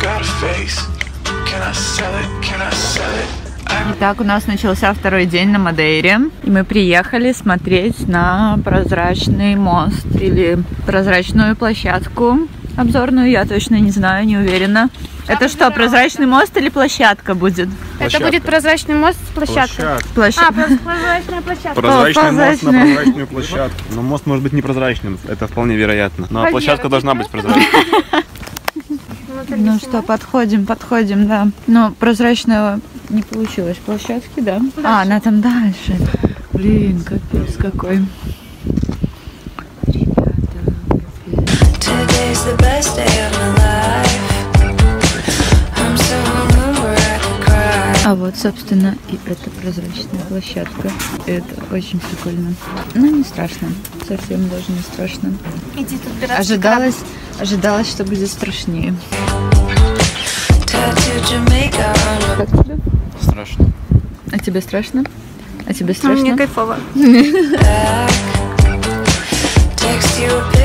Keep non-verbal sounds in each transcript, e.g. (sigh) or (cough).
got a face. Can I sell it? Can I sell it? Итак, у нас начался второй день на Мадейре, и мы приехали смотреть на прозрачный мост или прозрачную площадку обзорную, я точно не знаю, не уверена. Это что, прозрачный мост или площадка будет? Это будет прозрачный мост с площадкой. Площадка. А, Площадка. просто прозрачная площадка. Прозрачный мост на прозрачная. прозрачную площадку. Но мост может быть непрозрачным, это вполне вероятно. Но площадка должна быть прозрачной. (laughs) Ну что, подходим, подходим, да. Но прозрачного не получилось площадки, да? А, она там дальше. Блин, капец какой. Today's the А вот, собственно, и это прозрачная площадка. Это очень прикольно. Ну, не страшно. Совсем даже не страшно. Иди тут пиратский Ожидалось, ожидалось, что будет страшнее. Как тебе? Страшно. А тебе страшно? А тебе корабль. страшно? Мне кайфово.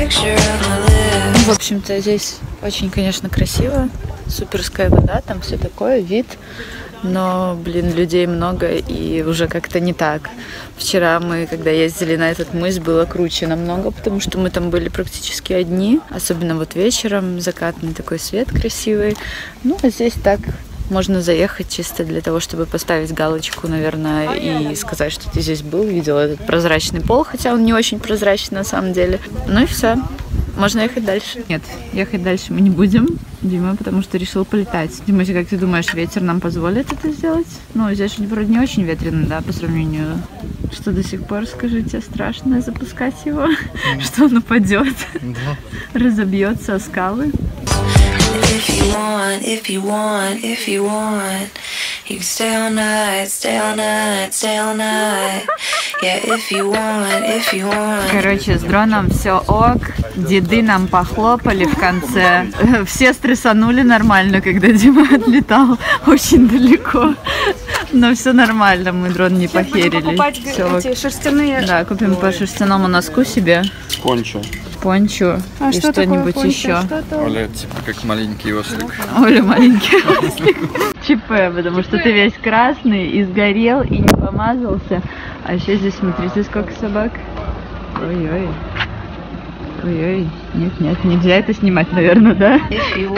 lips. В общем-то, здесь очень, конечно, красиво. Суперская вода, там все такое, вид. Но, блин, людей много и уже как-то не так. Вчера мы, когда ездили на этот мыс, было круче намного, потому что мы там были практически одни. Особенно вот вечером, закатный такой свет красивый. Ну, а здесь так можно заехать чисто для того, чтобы поставить галочку, наверное, и сказать, что ты здесь был, видел этот прозрачный пол, хотя он не очень прозрачный на самом деле. Ну и все. Можно ехать дальше. Нет, ехать дальше мы не будем, Дима, потому что решил полетать. Дима, как ты думаешь, ветер нам позволит это сделать? Ну, здесь вроде не очень ветрено, да, по сравнению. Что до сих пор, скажите, страшно запускать его? Что он упадет? Разобьется о скалы? If you want, if you want, if you want, you can stay all night, stay all night, stay all night. Yeah, if you want, if you want. Короче, с дроном все ок. Деды нам похлопали в конце. (laughs) Все стрессанули нормально, когда Дима (laughs) отлетал очень далеко. Но все нормально, мы дрон не похерили. эти шерстяные... Да, купим по шерстяному носку себе Кончо. пончо А и что что-нибудь пончо? еще. Что? Оля, типа как маленький ослик. Оля маленький ослик. (laughs) ЧП, потому что ты весь красный и сгорел, и не помазался. А еще здесь, смотрите, сколько собак. Ой-ой. Ой-ой. Нет, нет, нельзя это снимать, наверное, да? If you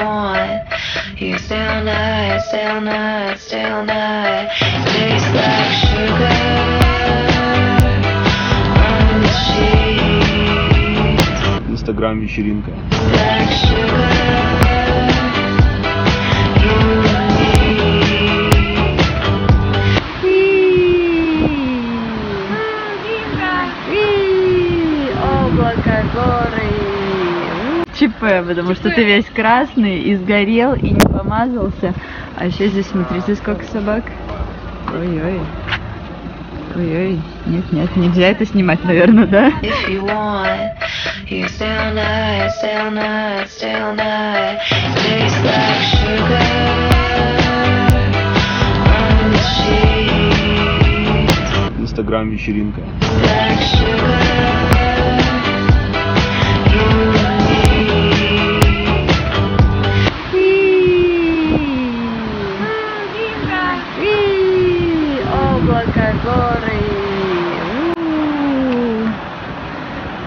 Облако, горы. ЧП, потому что ты весь красный и сгорел, и не помазался. А еще здесь, смотрите, сколько собак. Ой-ой. Ой-ой. Нет, нет, нельзя это снимать, наверное, да? Инстаграм вечеринка. Облако.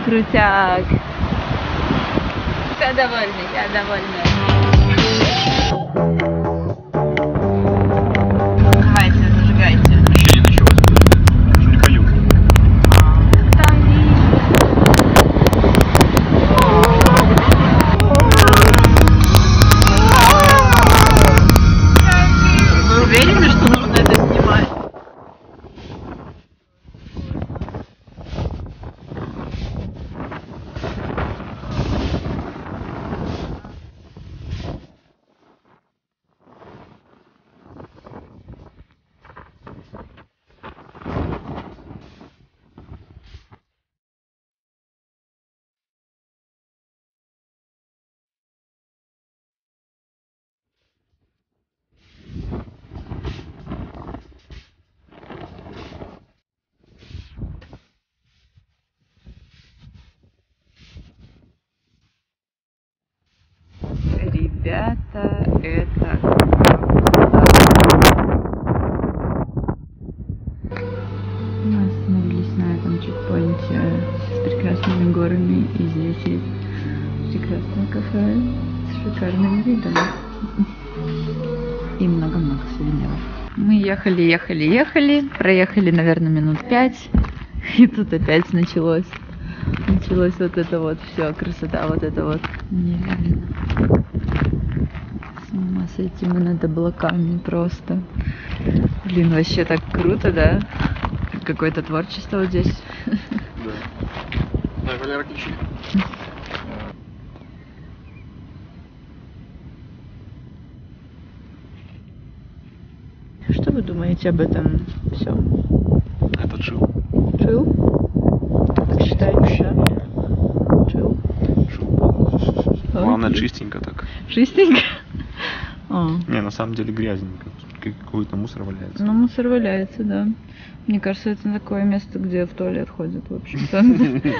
Крутяк. Все довольны, я довольна. Ребята. это Мы остановились на этом чекпоинте с прекрасными горами, и здесь есть прекрасное кафе с шикарным видом. И много-много сувениров. Мы ехали, ехали, ехали, проехали, наверное, минут пять, и тут опять началось. Началось вот это вот все, красота, вот это вот. Нереально. Мы над облаками просто. Блин, вообще так круто, да? Какое-то творчество вот здесь. Да, Валера, ключи. Что вы думаете об этом всем? Это чил. Чил? Так считаете, да? Чил. Главное чистенько так. Чистенько? О, Не, на самом деле грязненько. Как- Какой-то мусор валяется. ну мусор валяется, да. Мне кажется, это такое место, где в туалет ходят, в общем-то,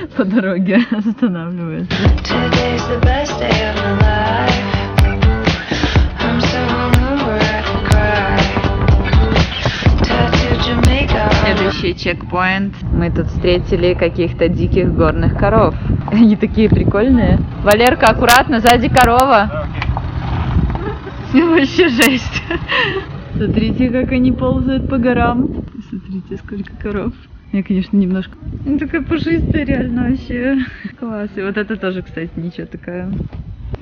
(laughs) по дороге останавливаются. Следующий чекпоинт. Мы тут встретили каких-то диких горных коров. Они такие прикольные. Валерка, аккуратно, сзади корова. Вообще жесть. Смотрите, как они ползают по горам. Смотрите, сколько коров. Я, конечно, немножко... Ну, такая пушистая, реально, вообще. Класс. И вот это тоже, кстати, ничего такая.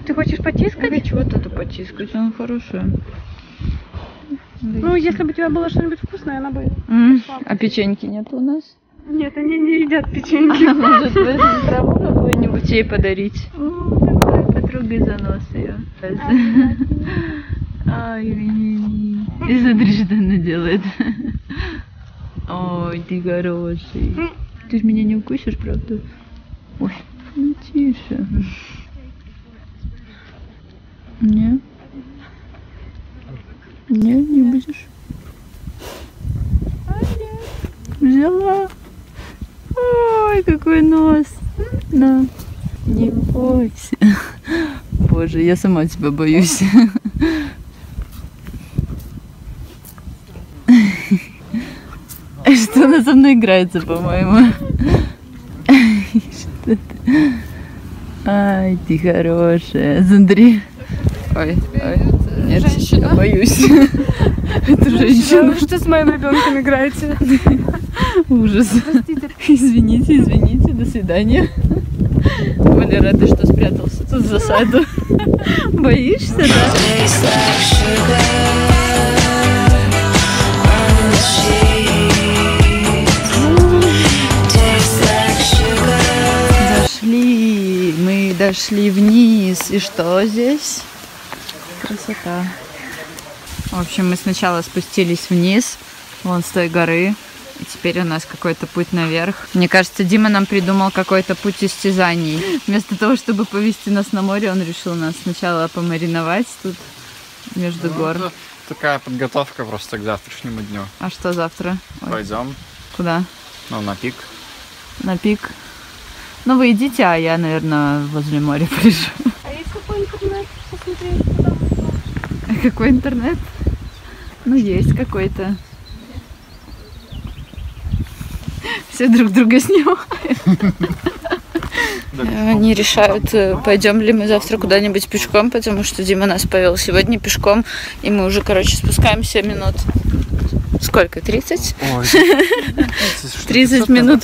Ты хочешь потискать? Хочу вот эту почискать, она хорошая. Ну, если бы у тебя было что-нибудь вкусное, она бы... М, А печеньки нет у нас? Нет, они не едят (laughs) печеньки. Может, возьмем траву какую-нибудь ей подарить? О, давай, потрогай за нос ее. Ай, извини. И смотри, что она делает. Ой, ты хороший. Ты ж меня не укусишь, правда? Ой, ну тише. Не? Не, не будешь? Взяла. Ой, какой нос. На. Не бойся. Боже, я сама тебя боюсь. Что она со мной играется, по-моему? Что ты? Ай, ты хорошая. Смотри. Ой, ой. Нет, я боюсь. Это женщина. Что с моим ребенком играете? Ужас. Извините, извините, до свидания. Валера, ты что спрятался тут в засаду? Боишься, да? Дошли, мы дошли вниз. И что здесь? Красота. В общем, мы сначала спустились вниз, вон с той горы. И теперь у нас какой-то путь наверх. Мне кажется, Дима нам придумал какой-то путь истязаний. Вместо того, чтобы повезти нас на море, он решил нас сначала помариновать тут между гор. Это такая подготовка просто к завтрашнему дню. А что завтра? Ой, Пойдем, куда? ну, на пик. На пик. Ну, вы идите, а я, наверное, возле моря (laughs) полежу. А есть какой интернет посмотреть? куда? Какой интернет? Ну, есть какой-то. Все друг друга снимают. Они решают, э, пойдем ли мы завтра куда-нибудь пешком, потому что Дима нас повел сегодня пешком, и мы уже, короче, спускаемся минут... Сколько? 30? Ой, (laughs) 30 минут.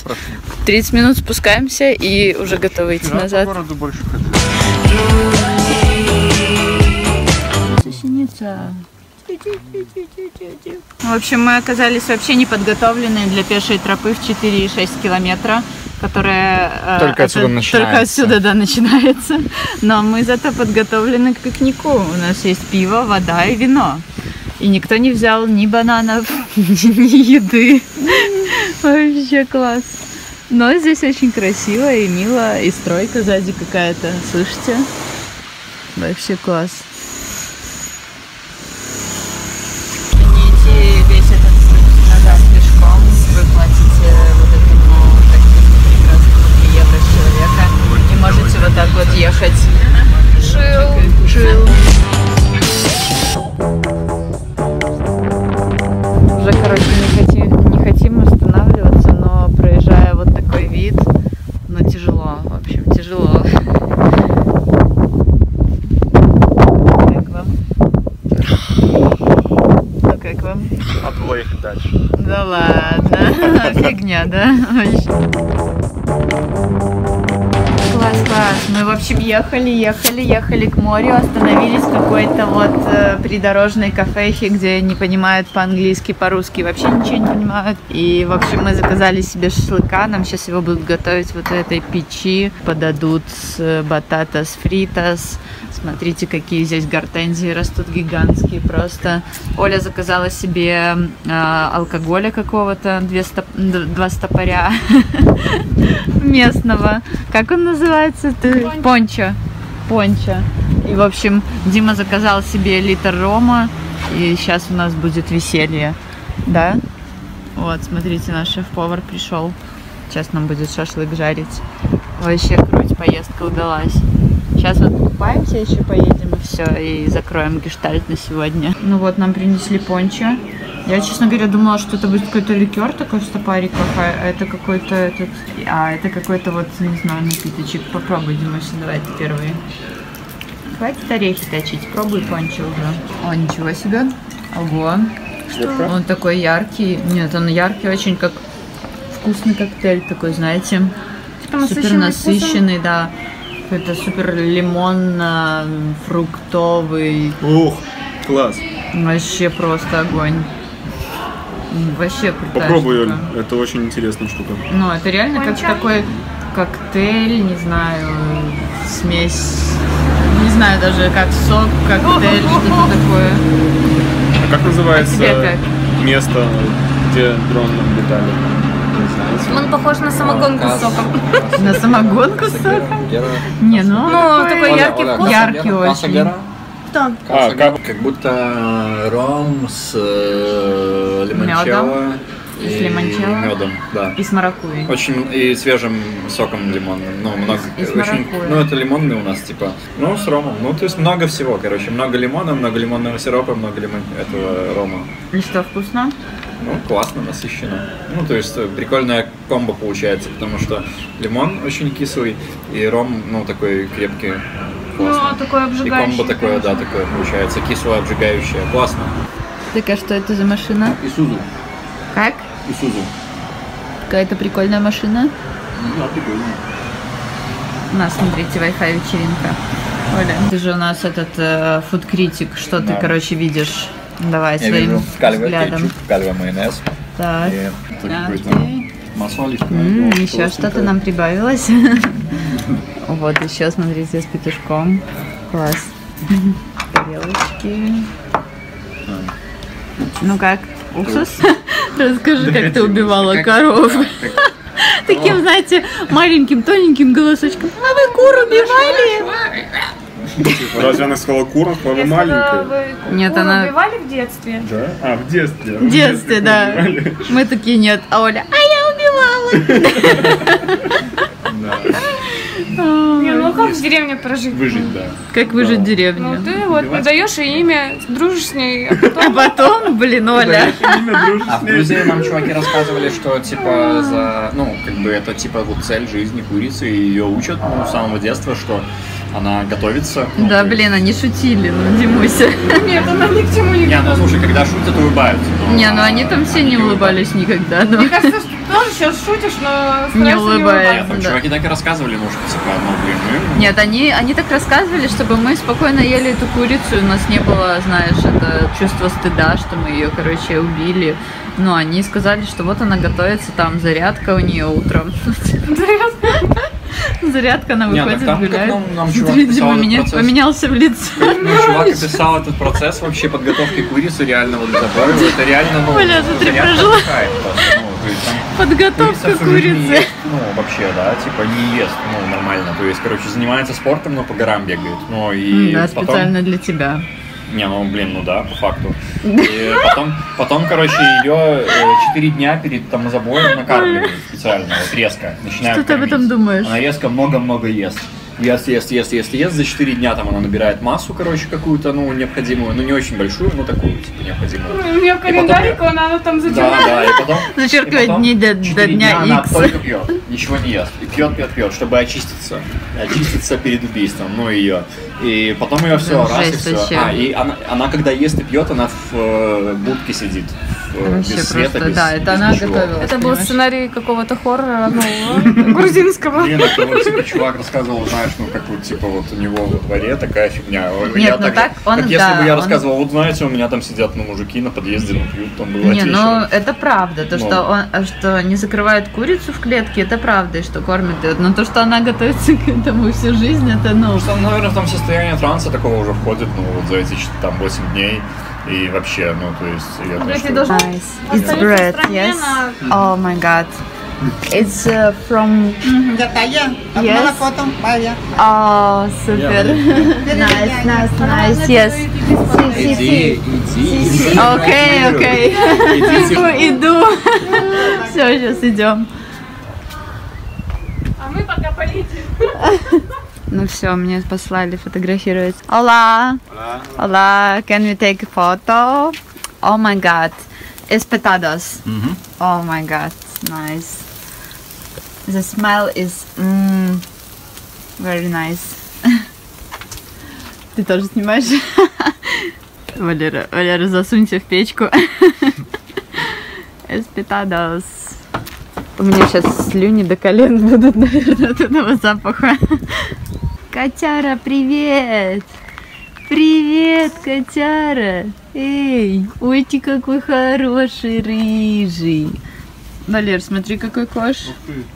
30 минут спускаемся и уже готовы идти назад. Синица. В общем, мы оказались вообще не подготовлены для пешей тропы в 4,6 километра, которая... э, Только отсюда Только начинается. отсюда, да, начинается. Но мы зато подготовлены к пикнику. У нас есть пиво, вода и вино. И никто не взял ни бананов, (laughs) ни еды. Вообще класс. Но здесь очень красиво и мило, и стройка сзади какая-то. Слышите? Вообще класс. ехать. Жил. Жил. Уже, короче, не хотим, не хотим останавливаться, но проезжая вот такой вид, но тяжело, в общем, тяжело. Как вам? Ну, вам? От двоих дальше. Да ладно, (laughs) фигня, да? Класс, класс. Мы, в общем, ехали, ехали, ехали к морю, остановились в какой-то вот э, придорожной кафехе, где не понимают по-английски, по-русски, вообще ничего не понимают. И, в общем, мы заказали себе шашлыка, нам сейчас его будут готовить вот в этой печи, подадут с бататас фритас, Смотрите, какие здесь гортензии растут гигантские просто. Оля заказала себе э, алкоголя какого-то, два стопоря (laughs) местного. Как он называется? Ты... Пончо. Пончо. И, в общем, Дима заказал себе литр рома, и сейчас у нас будет веселье. Да? Вот, смотрите, наш шеф-повар пришел. Сейчас нам будет шашлык жарить. Вообще круть, поездка удалась. Сейчас вот купаемся, еще поедем и все, и закроем гештальт на сегодня. Ну вот, нам принесли пончо. Я, честно говоря, думала, что это будет какой-то ликер такой в стопариках, а это какой-то этот... А, это какой-то вот, не знаю, напиточек. Попробуй, Димаша, давай ты первый. Хватит орехи точить, пробуй пончо уже. О, ничего себе. Ого. Он такой яркий. Нет, он яркий очень, как вкусный коктейль такой, знаете. Типа Супер насыщенный, да. Какой-то супер лимонно-фруктовый. Ух, класс. Вообще просто огонь. Вообще крутая штука. Это очень интересная штука. Ну, это реально как такой коктейль, не знаю, смесь, не знаю даже как сок, коктейль, (laughs) что-то такое. А как называется А тебе как? место, где дрон нам летали? Он похож на самогонку с соком. На самогонку с соком? Не, ну, Ну, такой яркий вкус. Яркий очень. А, как? Как будто ром с э, лимончелло С и лимончелло? медом, да. И с маракуйей. Очень и свежим соком лимонным. Ну, много. И с очень, ну, это лимонный у нас, типа. Ну, с ромом. Ну, то есть много всего, короче. Много лимона, много лимонного сиропа, много лимон этого рома. И что, вкусно? Ну, классно, насыщенно. Ну, то есть э, прикольная комбо получается, потому что лимон очень кислый, и ром, ну, такой крепкий. Классно. Ну, такой и обжигающий. комбо такое, да, такое получается, кислое, обжигающее. Классно. Так, а что это за машина? Исузу. Как? Исузу. Какая-то прикольная машина. Да, прикольно. У нас, смотрите, Wi-Fi вечеринка. Оля, ты же у нас этот э, фуд-критик. Что ты, Да. короче, видишь? Давай Я своим вижу кальве, взглядом. кетчуп, кальве, майонез. Так. И какой-то масло оливковое. М, Ну, еще что-то нам прибавилось. (laughs) Вот еще, смотрите, с петушком. Класс. Тарелочки. Ну как, уксус? (laughs) Расскажи, как ты убивала коров. (laughs) Таким, знаете, маленьким, тоненьким голосочком. А вы кур убивали? (laughs) Разве она сказала кур, она Я сказала, маленькая? вы Нет, она- убивали в детстве? Да? А, в детстве. В детстве, да. Мы такие, нет. А Оля, а я убивала. (laughs) Не, ну как в деревне прожить? Выжить, да. Как выжить в Ну деревню? ты вот даешь ей имя, дружишь с ней, а (laughs) А потом... потом, блин, Оля. А в Грузии нам чуваки рассказывали, что типа за, ну, как бы это типа вот цель жизни курицы, и ее учат ну, с самого детства, что она готовится. ну, Да, блин, они шутили, ну, Димуся. (laughs) Нет, она ни к чему не Не, ну слушай, когда шутят, улыбаются. Не, ну они там все не улыбались никогда, ну. Мне кажется, (laughs) что тоже сейчас шутишь, но Не улыбаясь. Нет, Да. чуваки так и рассказывали, ну, что типа, ну, блин, ну, Нет, они, они так рассказывали, чтобы мы спокойно ели эту курицу, и у нас не было, знаешь, это чувство стыда, что мы ее, короче, убили. Но они сказали, что вот она готовится, там зарядка у нее утром. (laughs) Зарядка, (laughs) она Не, так выходит, как гуляет. нам- нам (laughs) чувак Смотри, писал Дима этот меня- процесс. поменялся в лицо. Ну, чувак (laughs) описал этот процесс вообще подготовки курицы реально вот забавил. Это реально, ну, Оля, смотри, зарядка прожила. ну, Подготовка курицы. ну, вообще, да, типа не ест, ну, нормально. То есть, короче, занимается спортом, но по горам бегает. Ну, и Да, специально для тебя. Не, ну, блин, ну да, по факту. И потом, потом, короче, ее четыре дня перед там забоем накармливают специально, вот резко. Начинают Что ты об этом думаешь? Она резко много-много ест. Ест, ест, ест, ест, ест. За 4 дня там она набирает массу, короче, какую-то, ну, необходимую. Ну, не очень большую, но такую, типа, необходимую. У нее календарик, он она там Да, затирает. да, и потом... (laughs) И потом дни до- до четыре дня она Икс. только пьет, ничего не ест. И пьет, пьет, пьет, чтобы очиститься. Очиститься перед убийством, ну, ее. И потом ее все, Да, раз и все. вообще. А, и она, она когда ест и пьет, она в э, будке сидит. в, э, Вообще без света, просто, без, да, это без она ничего. готовила. Это был понимаешь? сценарий какого-то хоррора нового, (laughs) грузинского. Блин, это вот типа чувак рассказывал, знаешь, ну как вот типа вот у него во дворе такая фигня. Нет, ну так, он, как если бы я рассказывал, вот знаете, у меня там сидят ну, мужики на подъезде, ну пьют, там было Не, ну это правда. То, Ну. что он а, что не закрывает курицу в клетке, это правда, и что кормит ее. Но то, что она готовится (laughs) к этому всю жизнь, это ну. Что, наверное, в том состоянии транса такого уже входит, ну, вот за эти там 8 дней. И вообще, ну, то есть, я думаю, Блядь, что- Nice. It's bread, yes. Oh my god. It's uh, from. Ya está allá. Yes. Oh, super. nice, nice, nice. Yes. Sí, sí. Окей, окей. Иду. Все, сейчас идем. А мы пока полетим. (laughs) Ну все, мне послали фотографировать. Hola. Hola. Can we take a photo? Oh my god. Espetados. Oh my god. Nice. The smell is mm, very nice. Ты тоже снимаешь? Валера, Валера, засунься в печку. Espetados. У меня сейчас слюни до колен будут, наверное, от этого запаха. Котяра, привет! Привет, котяра! Эй, ой, ты какой хороший, рыжий. Валер, смотри, какой кош.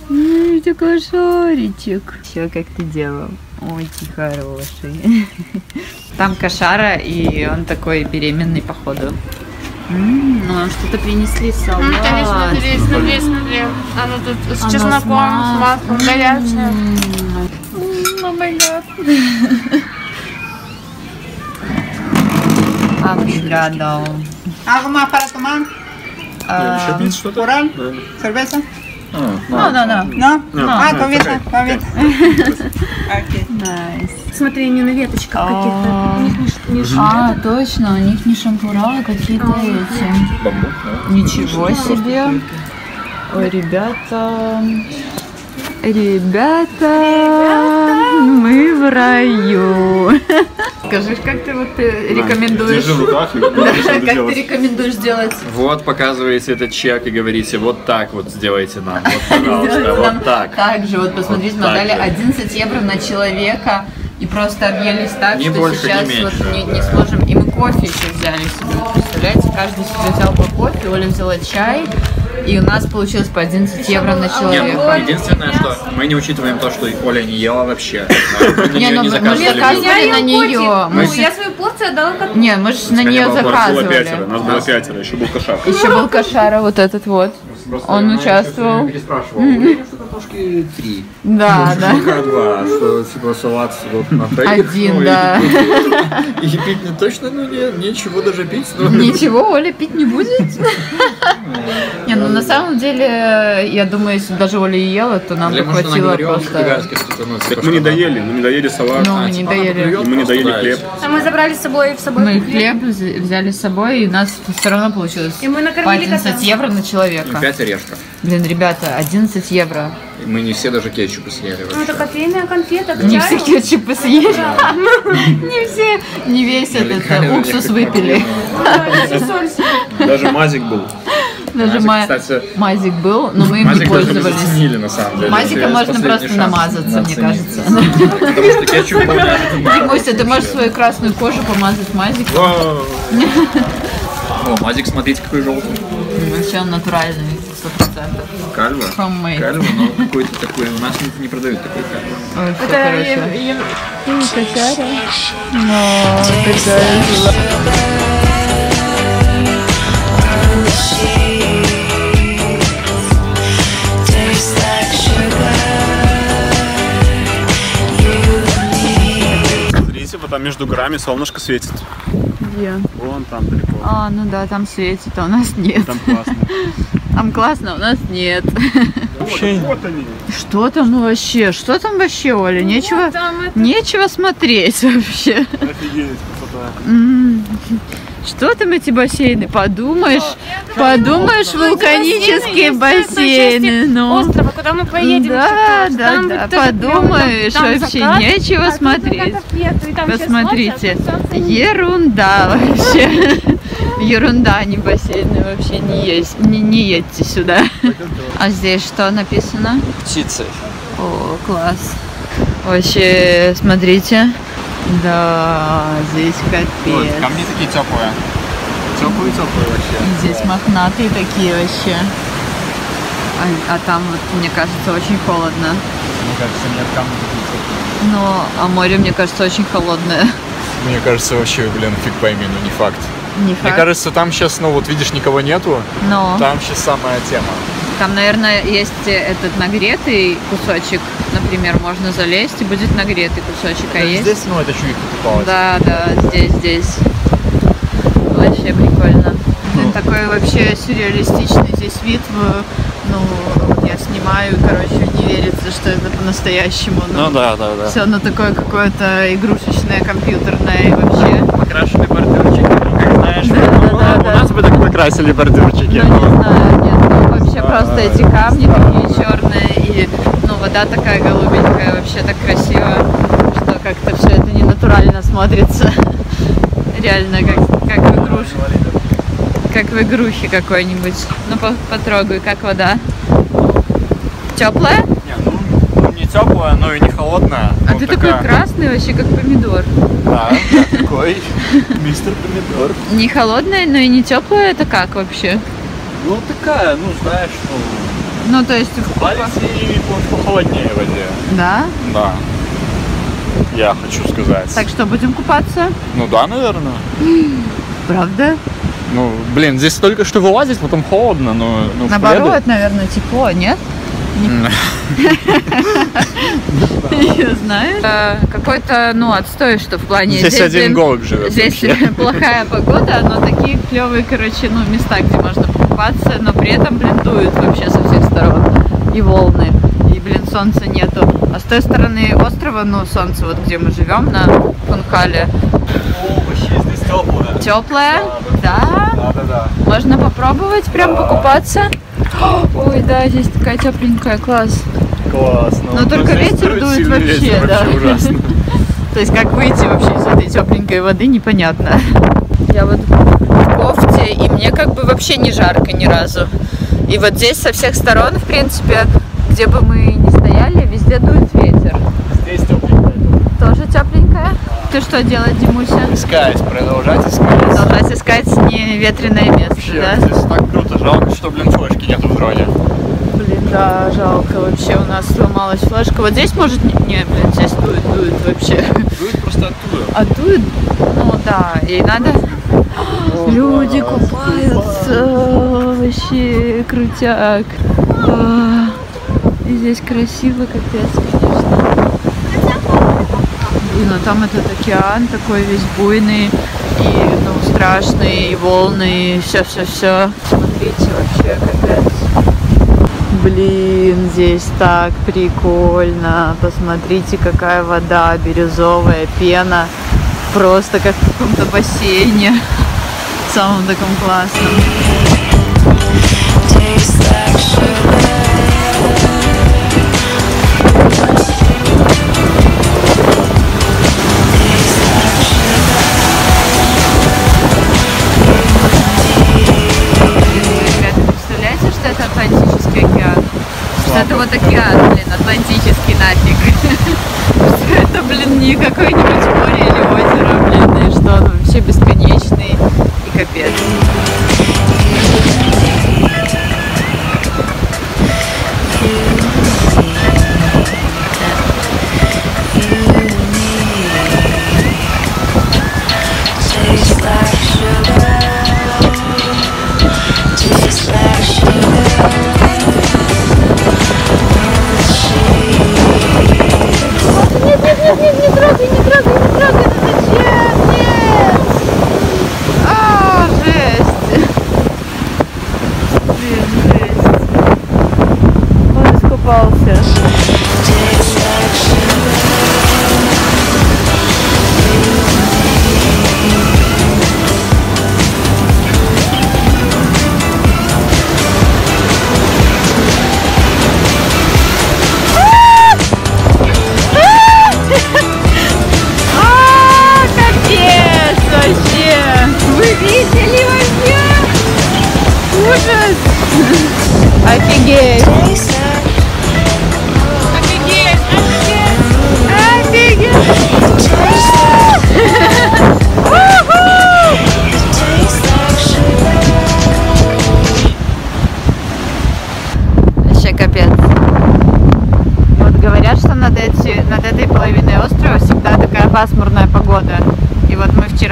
Ой, такой шаричек. Все, как ты делал. Ой, ты хороший. (laughs) Там кошара, и он такой беременный, походу. М, Ну, что-то принесли салат. М, Конечно, смотри, смотри, смотри. Оно тут с Оно чесноком, с с маслом, горячее. О май гад. (laughs) Obrigado. ¿Algo más para tomar? Ah, ¿Coral? ¿Cerveza? No, no, no. ¿No? está. Todavía está. Ok. Nice. Смотри, они на веточках А. каких-то. У них не, не А, точно, у них не шампура, а какие-то эти. Бамбук, да? Ничего себе. Ой, ребята. Ребята, мы в раю. Скажи, как ты вот э, рекомендуешь? Держи в руках и (laughs) как ты ты рекомендуешь делать? Вот показываете этот чек и говорите, вот так вот сделайте нам, вот (laughs) пожалуйста, Сделать вот так. Так же, вот посмотрите, мы дали же. 11 евро на человека и просто объелись так, что больше, сейчас меньше, вот не, не сможем. И мы кофе еще взяли себе. Представляете, каждый себе взял по кофе, Оля взяла чай, и у нас получилось по 11 евро на Нет, человека. ну, единственное, что мы не учитываем то, что Оля не ела вообще. (laughs) Мы на Не, нее ну, не мы заказывали. заказывали на нее. Ну, я свою порцию отдала коту. Не, мы же на нее было, Нас было заказывали. пятеро, нас было пятеро, еще был кошак. Еще был кошара вот этот вот. Он участвовал. Картошки три. Да, да. Два, что типа салат вот на троих. Один, ну, и- да. И пить не точно, ну не, нечего даже пить. но- Ничего, Оля пить не будет. Не, ну на самом деле, я думаю, если бы даже Оля и ела, то нам бы хватило просто... типа, мы не доели, мы не доели салат. Ну, А, мы не типа, она доели. Мы не доели да, хлеб. А мы забрали с собой в собой Мы хлеб. хлеб вз- взяли с собой, и у нас все равно получилось И мы накормили 11 кота. евро на человека. Пять орешков. Блин, ребята, 11 евро. И Мы не все даже кетчупы съели Ну, это кофейная конфета, к Не чаю. все кетчупы съели. (laughs) Не все, не весь этот э, уксус выпили. Даже мазик был. Даже Мазик, ма- кстати, мазик был, но мы им не Мазик пользовались. заценили, на самом деле. Мазика можно просто намазаться, мне кажется. Потому что кетчуп (laughs) ты можешь свою красную кожу помазать мазиком? (laughs) О, Мазик, смотрите, какой желтый. Вообще он натуральный, 100%. Кальва. Homemade. Кальва, но какой-то такой. У нас не, не продают такой кальва. Ой, Это хорошо. я- я- like sugar. Смотрите, вот там между горами солнышко светит. Где? Вон там далеко. А, ну да, там светит, а у нас нет. Там классно. (laughs) Там классно, у нас нет. Вот они. Что там ну вообще? Что там вообще, Оля? Нечего, Там это- нечего смотреть (laughs) вообще. Офигеть, красота. Что там эти бассейны? Подумаешь, Подумаешь, вулканические бассейны, ну. Острова, куда мы поедем. Да, еще да, да. Подумаешь, там- там вообще закат, нечего а смотреть. нету, Посмотрите, а солнце. ерунда вообще. Ерунда, не бассейны вообще не есть. Не, не едьте сюда. А здесь что написано? Птицы. О, класс. Вообще, смотрите. Да, здесь капец. Камни такие теплые. Теплые-теплые вообще. Здесь мохнатые такие вообще. А, а там вот, мне кажется, очень холодно. Мне кажется, нет камни такие теплые. Но, а море, мне кажется, очень холодное. Мне кажется, вообще, блин, фиг пойми, ну не факт. Не Мне факт. кажется, там сейчас, ну вот видишь, никого нету, Но там сейчас самая тема. Там, наверное, есть этот нагретый кусочек. Например, можно залезть и будет нагретый кусочек. А есть? Здесь, ну это чуть покупалось. Да, да, здесь, здесь. Вообще прикольно. Блин, такой вообще сюрреалистичный здесь вид. в- Ну, вот я снимаю, короче, не верится, что это по-настоящему. Ну да, да, да. Все, оно такое какое-то игрушечное, компьютерное и вообще. Покрашены бордюрчики, ну (laughs) как знаешь, Да, да, да, у да. нас бы так покрасили бордюрчики. Ну, не знаю, нет, ну, вообще просто эти камни такие черные и, ну, вода такая голубенькая, вообще так красиво, что как-то все это не натурально смотрится. Реально, как, как в игрушке. Как в игрухе какой-нибудь. Ну, по- потрогай, как вода. Теплая? Не, ну, ну, не теплая, но и не холодная. А Ну, ты такая- такой красный вообще, как помидор. Да, такой (laughs) мистер помидор. Не холодная, но и не теплая, это как вообще? Ну такая, ну знаешь, ну, Ну, то есть... в- по- похолоднее в воде. Да? Да. Я хочу сказать. Так что, будем купаться? Ну да, наверное. (gasps) Правда? Ну, блин, здесь только что вылазить, потом холодно, но ну, Наоборот, пледы. наверное, тепло, нет? (laughs) Я знаю. Э, Какой-то, ну, отстой, что в плане... Здесь один голубь живет Здесь (laughs) плохая погода, но такие клевые, короче, ну, места, где можно покупаться, но при этом, блин, дует вообще со всех сторон. И волны. И, блин, солнца нету. А с той стороны острова, ну, солнце, вот где мы живем, на Кунхале, О, вообще здесь теплое. теплое. Да? Да, да, да. Можно попробовать прям покупаться. Ой, да, здесь такая тепленькая, класс. Классно. Но только ветер дует вообще, да. ужасно. (laughs) То есть как выйти вообще из этой тепленькой воды, непонятно. Я вот кофте, и мне как бы вообще не жарко ни разу. И вот здесь со всех сторон, в принципе, где бы мы ни стояли, везде дует ветер. Здесь тепленькое. Тоже тепленькая? Ты что делать, Димуся? Искать, продолжать искать. Продолжать искать не ветреное место, Вообще, да? здесь так круто. Жалко, что, блин, флешки нету в дроне. Блин, да, жалко вообще, у нас сломалась флешка. Вот здесь может... Не, не, блин, здесь дует, дует вообще. Дует просто оттуда. А дует? Ну да, и надо... Люди купаются, вообще крутяк. А, И здесь красиво, капец, конечно. Блин, а там этот океан такой весь буйный, и ну страшный, и волны, и все-все-все. Смотрите, вообще капец. Блин, здесь так прикольно. Посмотрите, какая вода бирюзовая, пена. Просто как в каком-то бассейне. В самом таком классном. Атлантический океан? Что это вот океан, блин, Атлантический нафиг. (laughs) Это, блин, не какое-нибудь море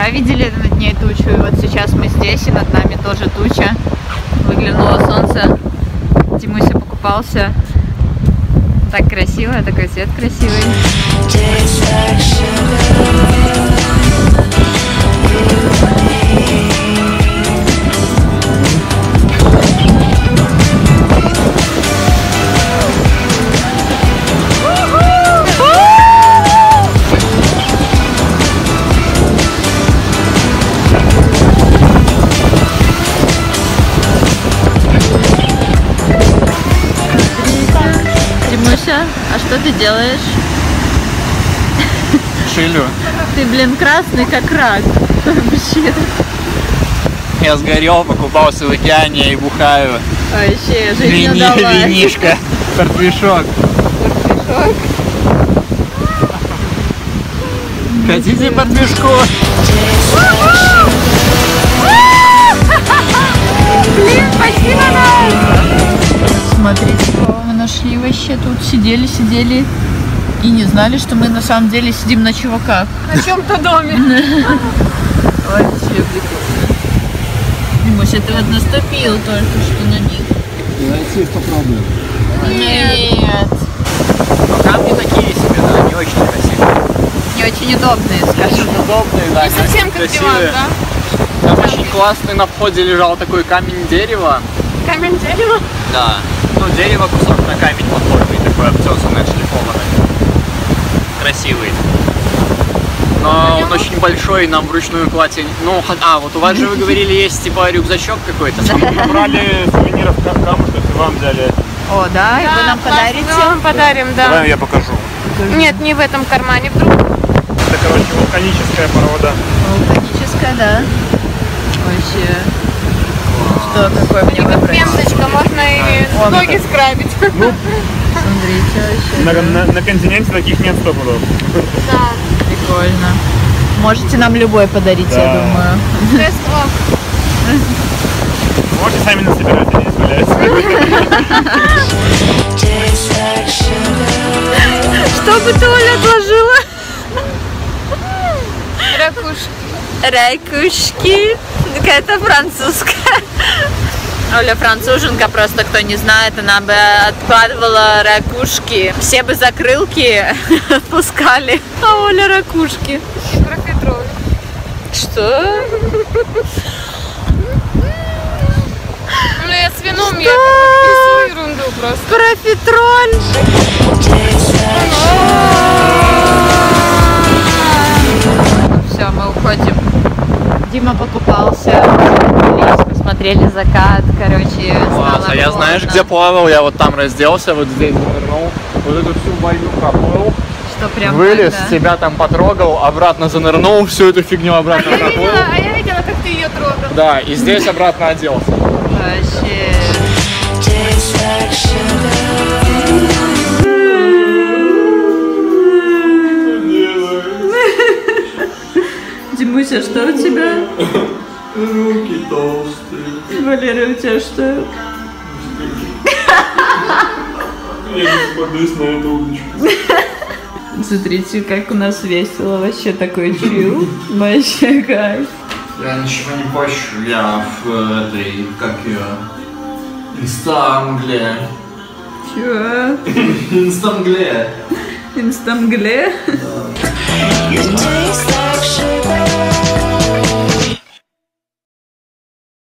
вчера видели над ней тучу, и вот сейчас мы здесь, и над нами тоже туча. Выглянуло солнце. Тимуся покупался. Так красиво, такой цвет красивый. Tastes like. Делаешь? Шилю. Ты, блин, красный как рак. Вообще. Я сгорел, покупался в океане и бухаю. Вообще, жизнь Вини, удалась. винишка, торпешок. Хотите подвижку? Блин, спасибо Смотрите, кого мы нашли вообще тут. Сидели, сидели и не знали, что мы на самом деле сидим на чуваках. На чем-то доме. (laughs) Вообще прикольно. Димуся, ты вот наступил только что на них. Давайте их попробуем. Нет. Но камни такие себе, да, не очень красивые. Не очень удобные, скажем. Удобные, да, Не совсем как диван, красивые. да? Там очень классный на входе лежал такой камень дерева. Камень дерева. Да. Ну, дерево кусок на камень похожий, такой обтесанный, отшлифованный. Красивый. Но он очень большой, нам вручную платье... Ну, а, вот у вас же, вы говорили, есть типа рюкзачок какой-то. (laughs) Брали сувениров кам- камушков и вам взяли. О, да, и вы нам подарите? Мы вам подарим, да. Давай я покажу. Нет, не в этом кармане, вдруг. Это, короче, вулканическая порода. Вулканическая, да. Вообще. Что, какой мне Как выбрать? пемзочка, можно и ноги скрабить. Вообще. На, на- на континенте таких нет сто пудов. Да. Прикольно. Можете нам любой подарить, я Да. думаю. Тест-ок. Можете сами насобирать, они sugar. Что бы ты, Оля, отложила? Ракушки. Ракушки. Какая-то французская. Оля француженка, просто кто не знает, она бы откладывала ракушки. Все бы закрылки (laughs) пускали, а Оля ракушки. И профитроль. Что? Ну, я с вином я писаю ерунду просто. Профитроль. Все, мы уходим. Дима покупался, посмотрели закат, короче, Класс, а я знаешь, где плавал? Я вот там разделся, вот здесь занырнул, вот эту всю бою проплыл, Что прям вылез, так, да? себя там потрогал, обратно занырнул, всю эту фигню обратно Я проплыл. видела, а я видела, как ты ее трогал. Да, и здесь обратно оделся. Вообще. Димуся, что у тебя? Руки толстые. Валера, у тебя что? Смотрите, как у нас весело, вообще такой чил, вообще кайф. Я ничего не пощу, я в этой, как ее, инстангле. Чё? (laughs) Инстангле. Инстамгле? You taste